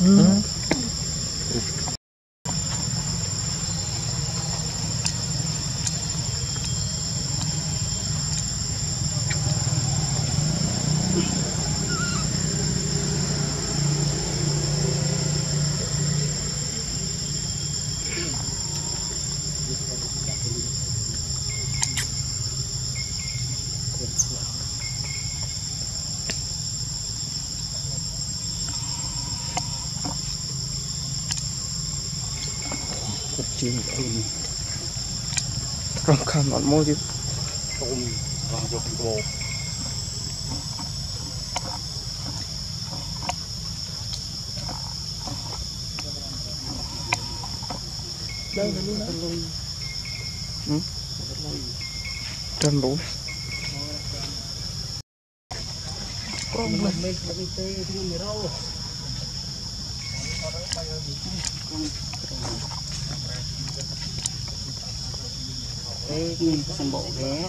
Hum. Ừ. Kucing ini. Rongkam mau chứ. tôm và một đồ Đây là luôn. Ừ. Trăm bốn. Con mình mình mình tê thì mình đâu. Ê, nhìn xem bộ ghé.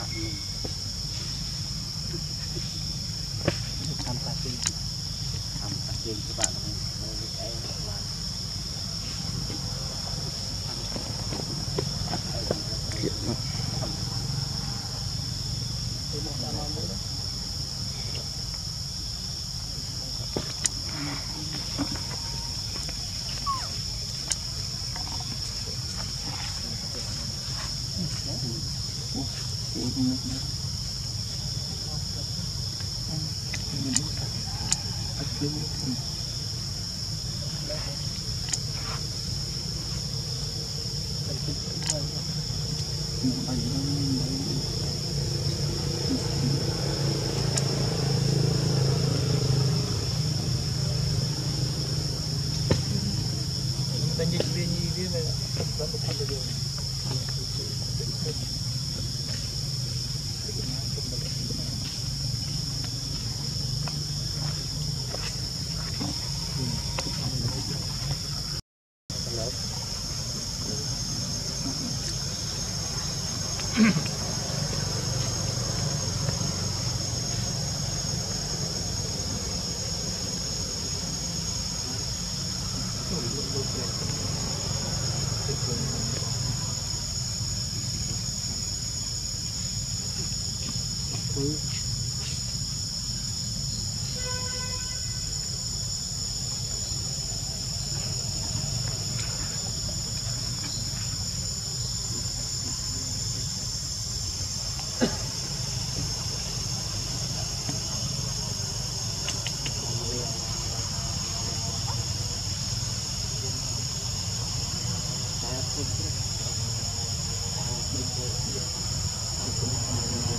Ô lư, phao lỡ luôn. Tham gia phim các các bạn mới cái là Да не тебе не Ирина, там и Thank you. Thank you.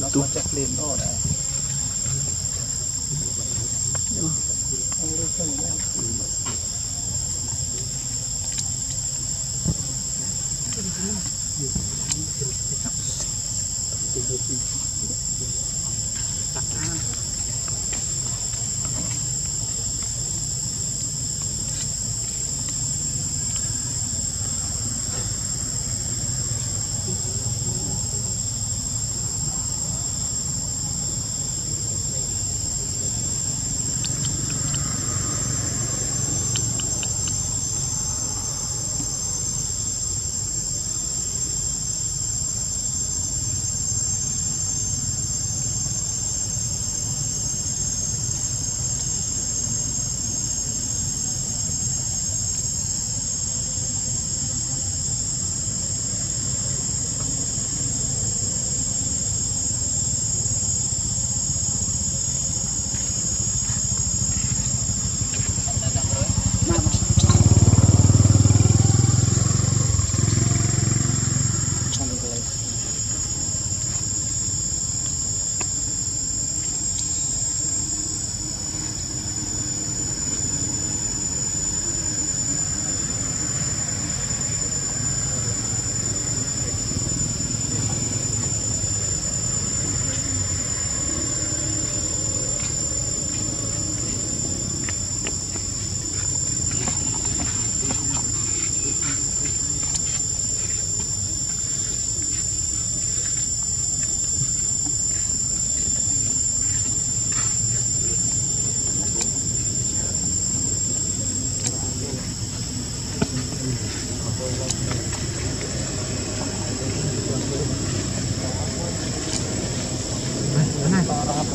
เราก็จะเล่นโอ้ได้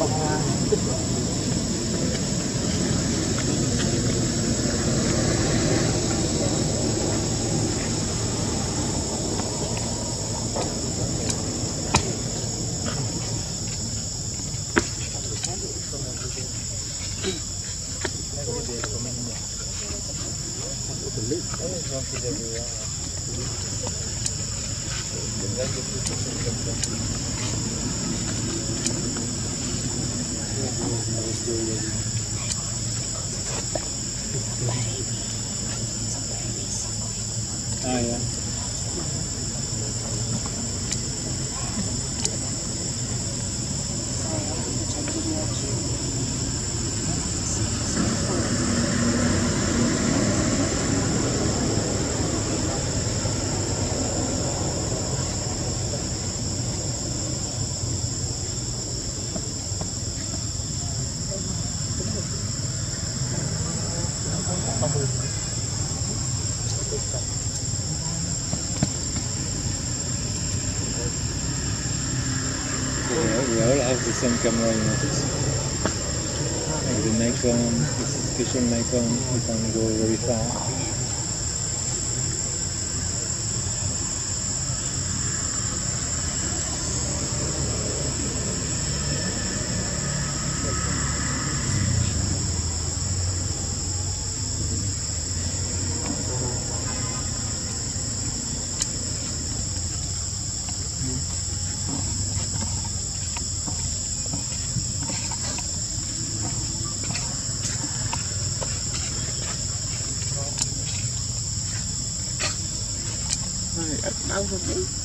Nó Thank you. I was doing it. Ah, yeah. We all have the same camera in office. Like the Nikon, this is special Nikon, you can go very far. at Mount Hope.